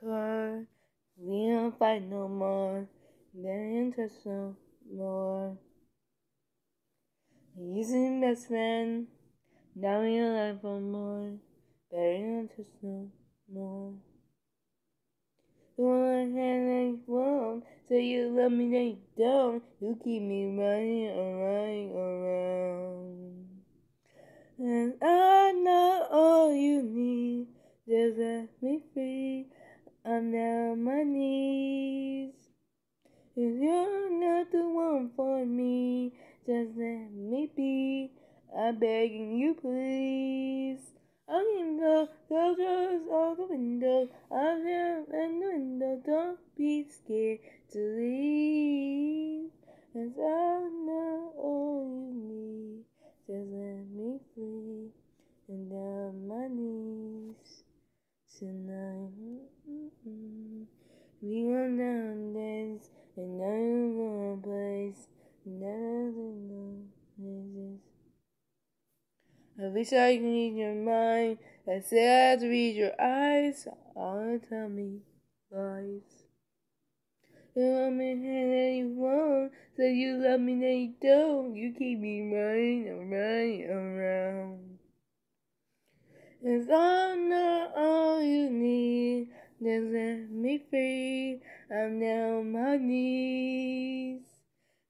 car. We don't fight no more. Then touch no more. He's his best friend. Now we like for more. Better not touch no more. You want hand like won't. Say you love me, then you don't. You keep me running around, around. And I know all you need. Just let me free. I'm on my knees. If you're not the one for me, just let me be. I'm begging you, please. I'm in the closures of the window. I'm in the window. Don't be scared to leave. Cause I know all you need. Just let me free. And down my knees tonight. We went down dance and now you place. Nothing places. I wish I could read your mind. I say I have to read your eyes. All tell me lies. You want me and you won't. Say you love me, then you don't. You keep me running running around. I'm all you Just let me free. I'm down on my knees.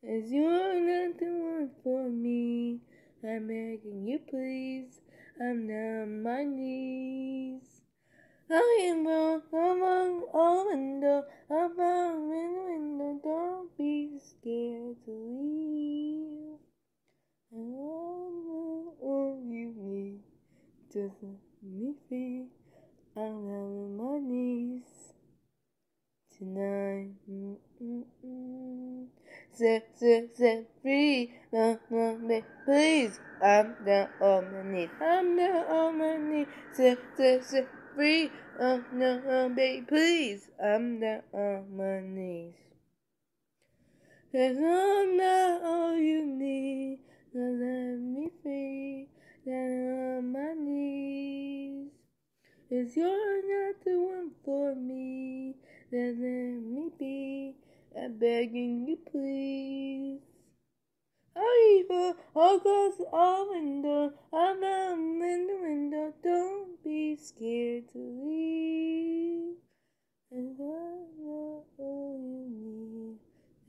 Cause you're not the one for me. I'm begging you, please. I'm down on my knees. I am wrong, I'm on a window. I'm out in the window. Don't be scared to leave. I know all you need. Just let me free. I'm on my knees tonight. Set, set, set free. No, no, me, please. I'm down on my knees. I'm down on my knees. Set, set, set free. Oh, no, oh, baby, please. I'm down on my knees. Cause I'm not all you need. Cause you're not the one for me. Then let me be. I'm begging you, please. I even I'll close the window. I'm out in the window. Don't be scared to leave. And I know all you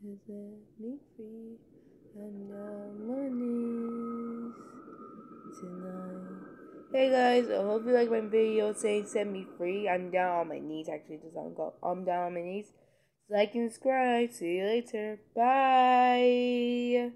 need is let me free. I'm down my knees tonight. Hey guys, I hope you like my video saying set me free. I'm down on my knees. Actually, the song go. I'm down on my knees. Like and subscribe. See you later. Bye.